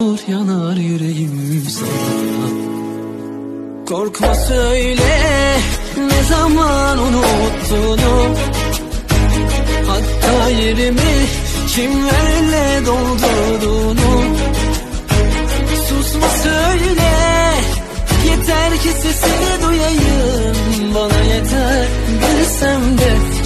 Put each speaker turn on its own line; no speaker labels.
Dur yanar yüreğim sana. Korkma söyle ne zaman unuttuğunu Hatta yerimi kimlerle doldurduğunu Susma söyle yeter ki sesini duyayım. Bana yeter bilsem de